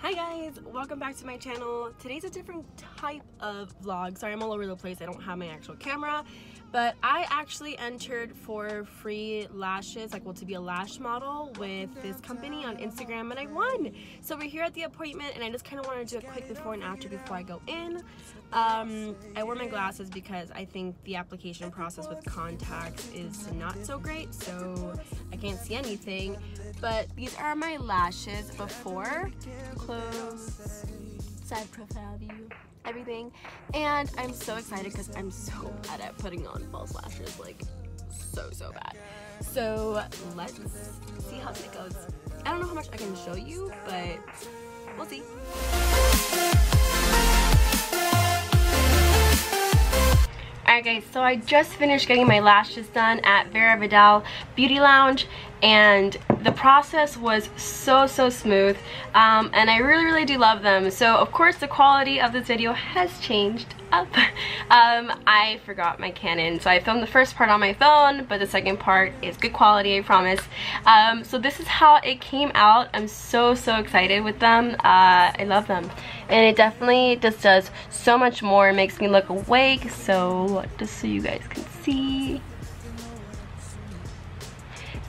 Hi guys, welcome back to my channel. Today's a different type of vlog. Sorry, I'm all over the place. I don't have my actual camera, but I actually entered for free lashes, like well to be a lash model with this company on Instagram and I won. So we're here at the appointment and I just kind of want to do a quick before and after before I go in. Um, I wear my glasses because I think the application process with contacts is not so great, so I can't see anything. But these are my lashes before. Close, side profile view, everything. And I'm so excited because I'm so bad at putting on false lashes, like so, so bad. So let's see how it goes. I don't know how much I can show you, but we'll see. Alright guys, so I just finished getting my lashes done at Vero Vidal Beauty Lounge and the process was so so smooth um, and I really really do love them. So of course the quality of this video has changed up. Um, I forgot my Canon so I filmed the first part on my phone but the second part is good quality I promise. Um, so this is how it came out. I'm so so excited with them. Uh, I love them. And it definitely just does so much more. It makes me look awake so just so you guys can see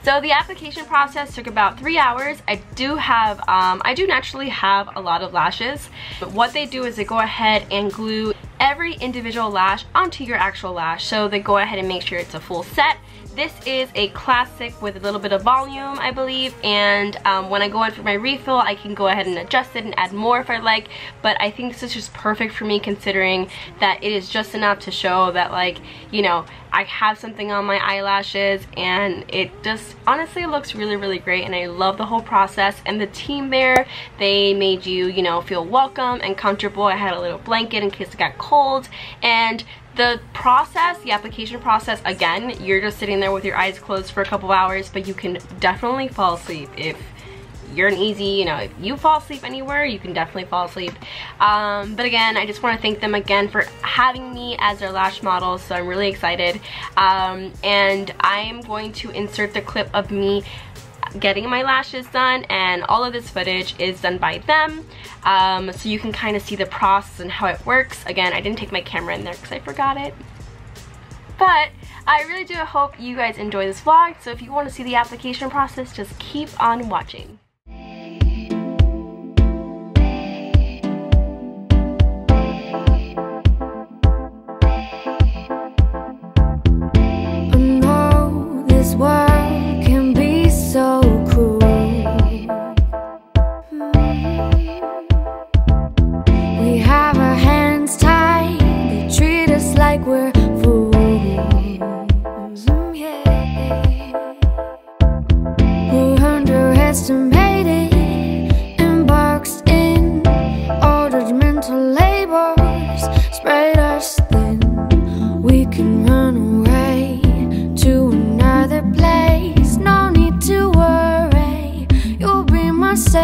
so the application process took about three hours. I do have, um, I do naturally have a lot of lashes. But what they do is they go ahead and glue every individual lash onto your actual lash. So they go ahead and make sure it's a full set. This is a classic with a little bit of volume, I believe, and um, when I go in for my refill, I can go ahead and adjust it and add more if I like, but I think this is just perfect for me considering that it is just enough to show that, like, you know, I have something on my eyelashes and it just honestly looks really really great and I love the whole process. And the team there they made you you know feel welcome and comfortable. I had a little blanket in case it got cold. And the process, the application process, again, you're just sitting there with your eyes closed for a couple hours, but you can definitely fall asleep if you're an easy, you know, if you fall asleep anywhere, you can definitely fall asleep. Um, but again, I just want to thank them again for having me as their lash model, so I'm really excited. Um, and I'm going to insert the clip of me getting my lashes done and all of this footage is done by them um, so you can kind of see the process and how it works again I didn't take my camera in there because I forgot it but I really do hope you guys enjoy this vlog so if you want to see the application process just keep on watching World.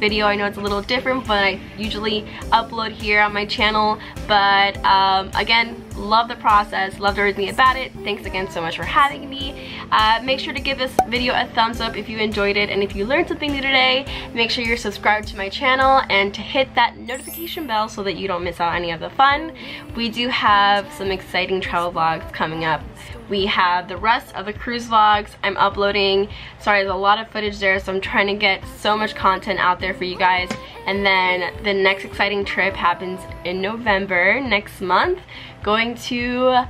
video. I know it's a little different, but I usually upload here on my channel. But um, again, love the process, loved everything about it. Thanks again so much for having me. Uh, make sure to give this video a thumbs up if you enjoyed it. And if you learned something new today, make sure you're subscribed to my channel and to hit that notification bell so that you don't miss out any of the fun. We do have some exciting travel vlogs coming up we have the rest of the cruise vlogs I'm uploading. Sorry, there's a lot of footage there, so I'm trying to get so much content out there for you guys. And then the next exciting trip happens in November, next month, going to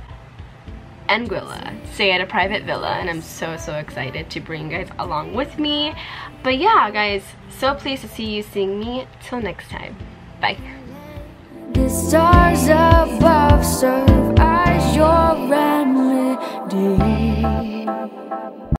Anguilla, stay at a private villa, and I'm so, so excited to bring you guys along with me. But yeah, guys, so pleased to see you seeing me. Till next time. Bye. The stars above serve as your remedy